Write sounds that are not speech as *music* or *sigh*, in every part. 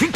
お *laughs* っ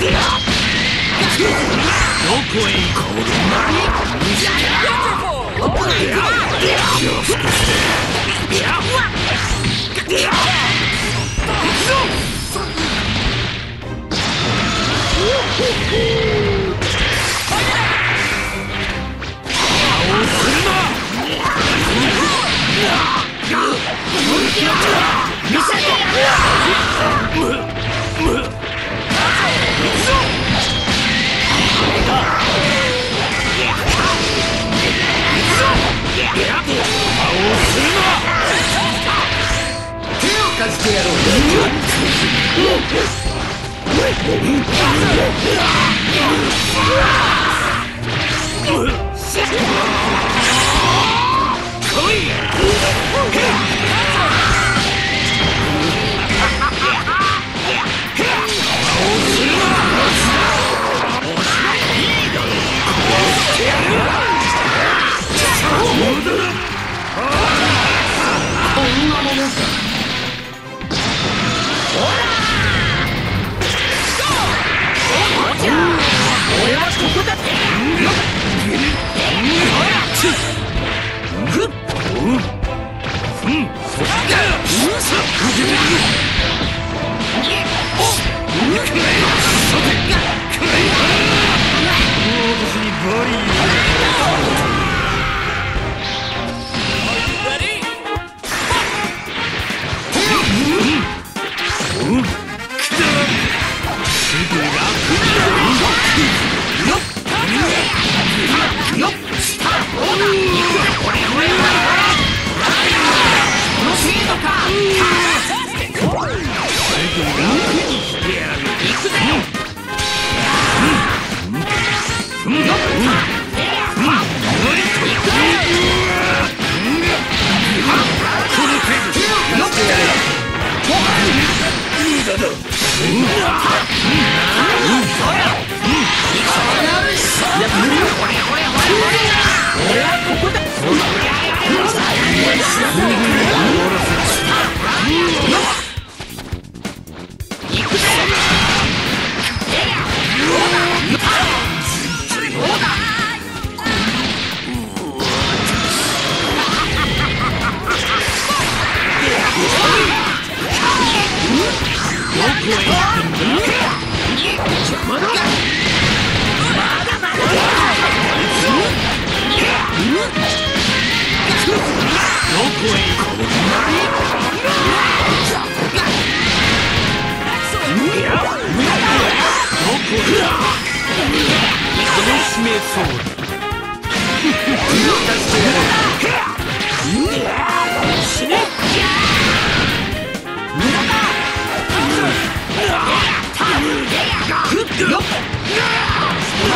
Yeah! Clear!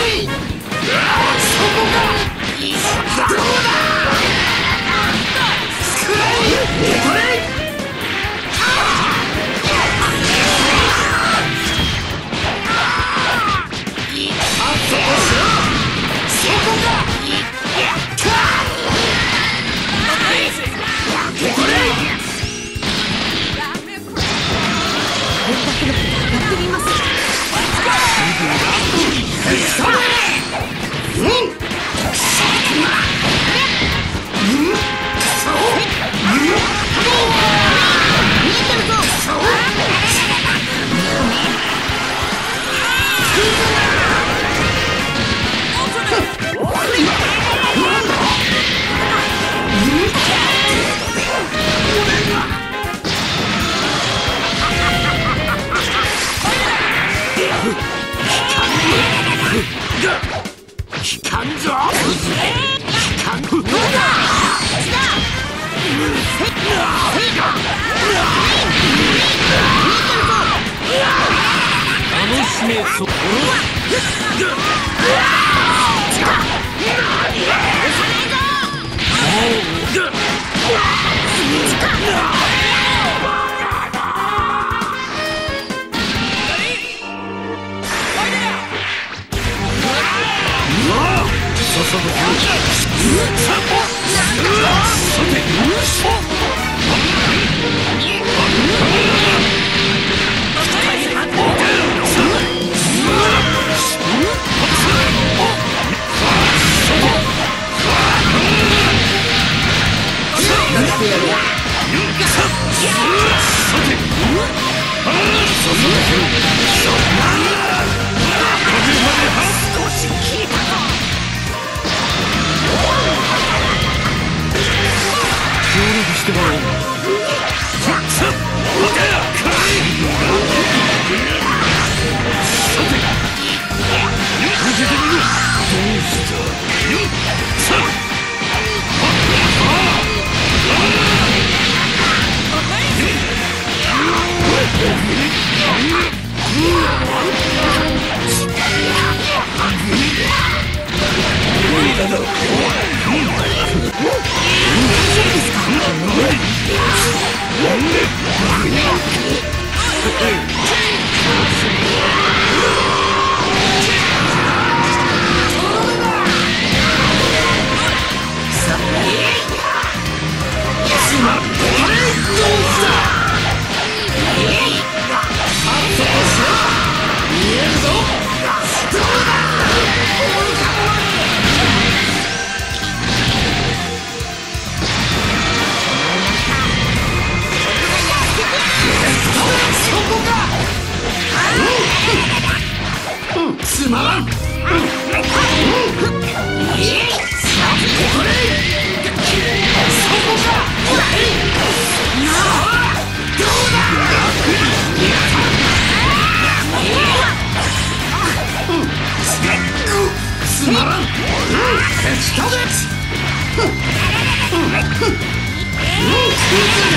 こだ。さてうわしてやるさて。ですか Yes!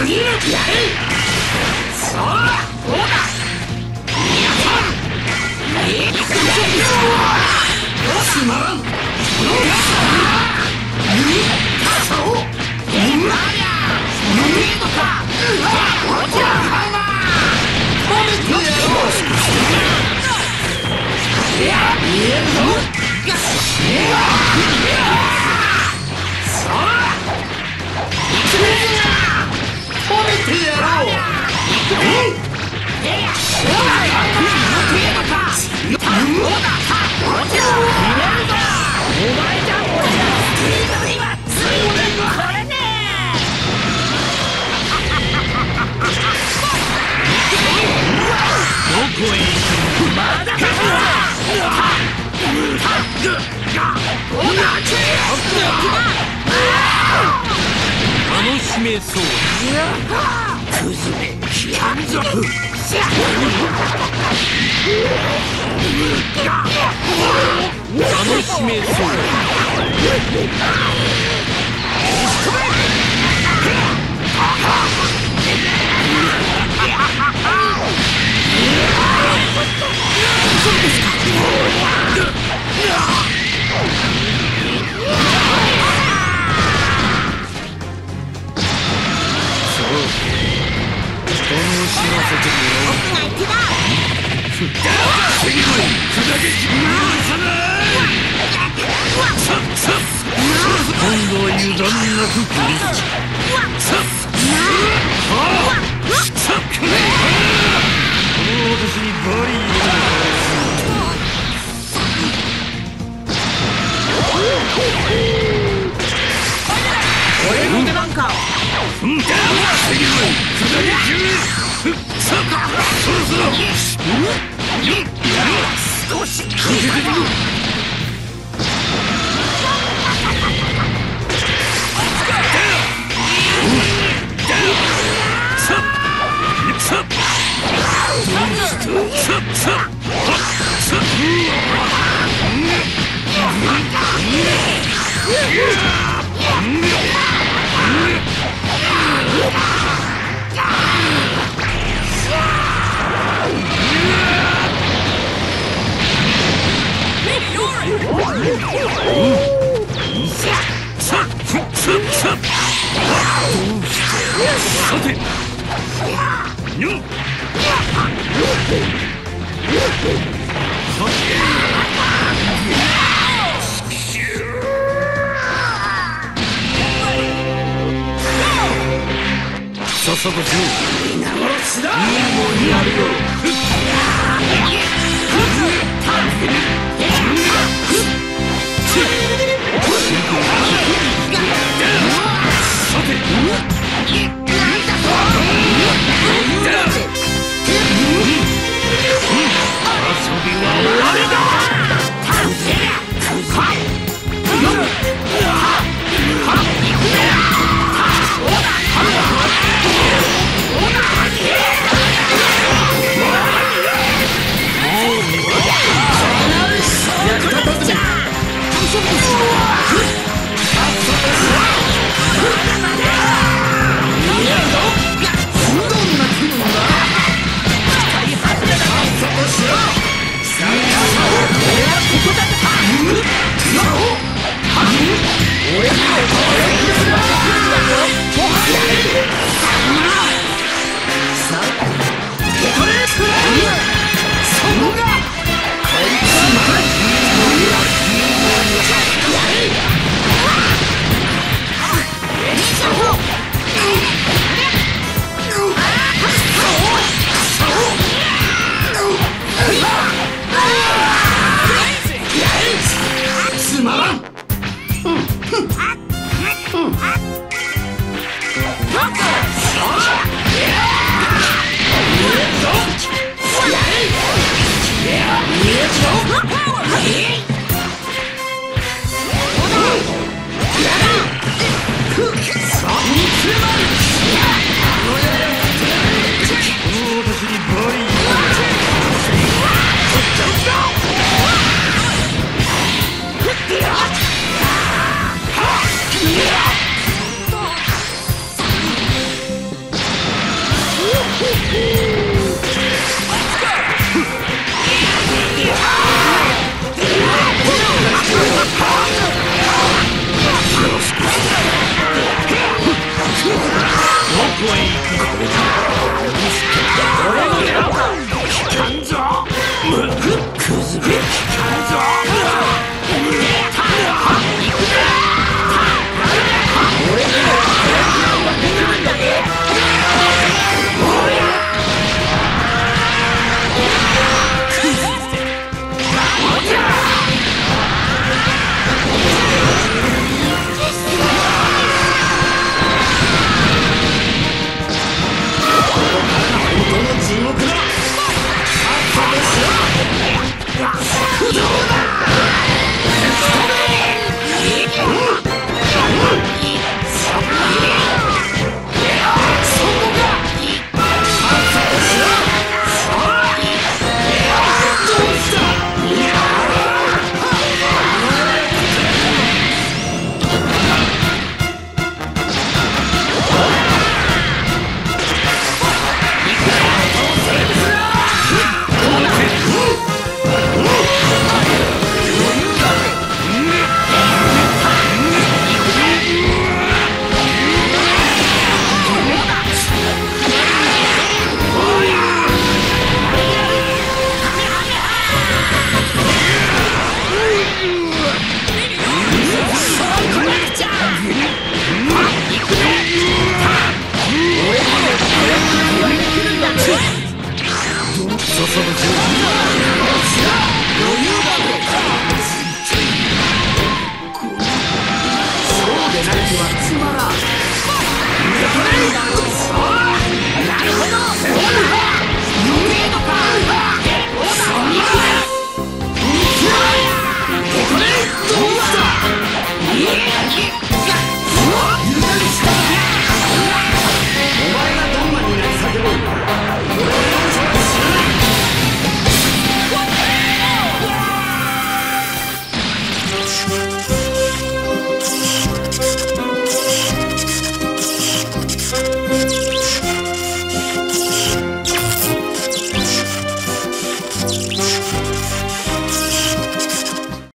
次へやれどうださまんをうありゃかうわっはめてやろう見えるぞ。ってやろう。クズめ感情楽しめ今度は油断なくクリッチさっさとしろさて遊びは終わつまらん。私にバリ